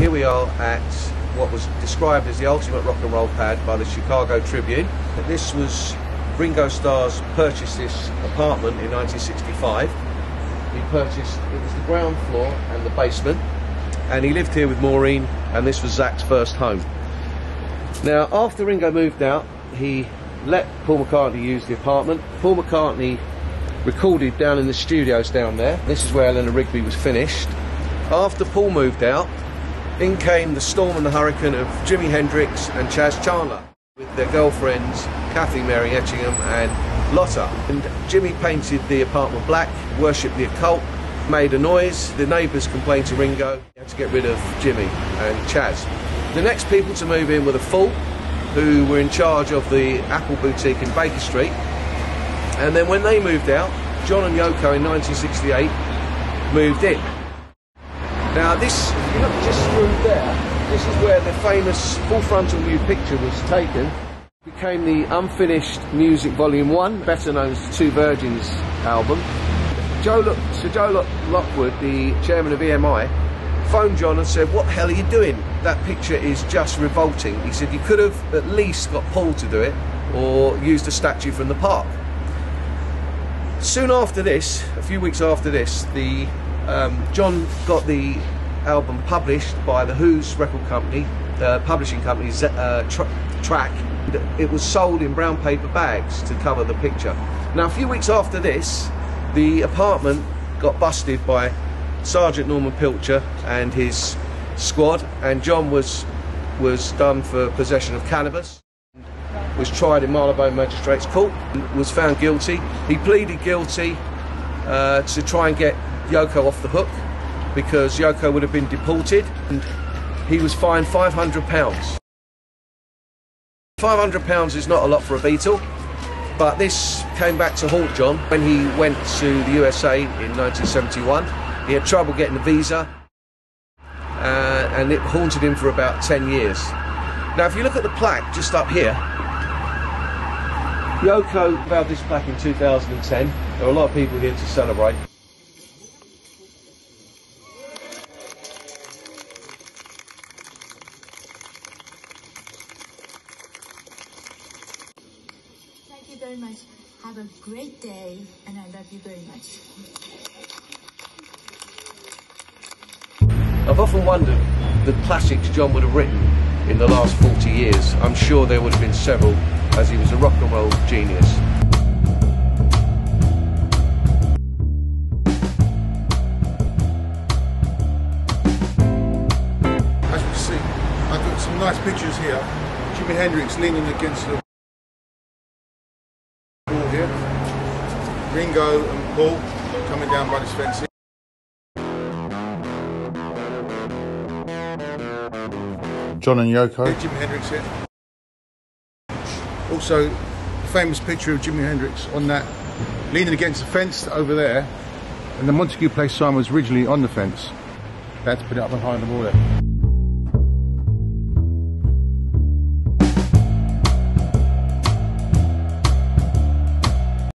here we are at what was described as the ultimate rock and roll pad by the Chicago Tribune. This was Ringo Starr's purchased this apartment in 1965. He purchased, it was the ground floor and the basement, and he lived here with Maureen, and this was Zak's first home. Now, after Ringo moved out, he let Paul McCartney use the apartment. Paul McCartney recorded down in the studios down there. This is where Eleanor Rigby was finished. After Paul moved out, in came the storm and the hurricane of Jimi Hendrix and Chas Chandler with their girlfriends Kathy Mary Etchingham and Lotta. And Jimi painted the apartment black, worshipped the occult, made a noise. The neighbours complained to Ringo. He had to get rid of Jimi and Chas. The next people to move in were the Fool, who were in charge of the Apple boutique in Baker Street. And then when they moved out, John and Yoko in 1968 moved in. Now this, if you look just through there, this is where the famous full frontal new picture was taken. It became the Unfinished Music Volume 1, better known as the Two Virgins album. Joe Look, Sir Joe Lock, Lockwood, the chairman of EMI, phoned John and said, what the hell are you doing? That picture is just revolting. He said, you could have at least got Paul to do it or used a statue from the park. Soon after this, a few weeks after this, the um, John got the album published by the Who's record company, uh, publishing company uh, tra Track. It was sold in brown paper bags to cover the picture. Now, a few weeks after this, the apartment got busted by Sergeant Norman Pilcher and his squad, and John was was done for possession of cannabis was tried in Marylebone Magistrates Court, was found guilty. He pleaded guilty uh, to try and get Yoko off the hook because Yoko would have been deported and he was fined £500. £500 is not a lot for a Beatle, but this came back to haunt John when he went to the USA in 1971. He had trouble getting a visa uh, and it haunted him for about 10 years. Now, if you look at the plaque just up here, Yoko unveiled this plaque in 2010. There are a lot of people here to celebrate. You very much. Have a great day, and I love you very much. I've often wondered the classics John would have written in the last 40 years. I'm sure there would have been several as he was a rock and roll genius. As we see, I've got some nice pictures here. Jimi Hendrix leaning against the Ringo and Paul coming down by this fence here. John and Yoko. Jimi Hendrix here. Also, a famous picture of Jimi Hendrix on that, leaning against the fence over there. And the Montague Place sign was originally on the fence. They had to put it up behind the wall there.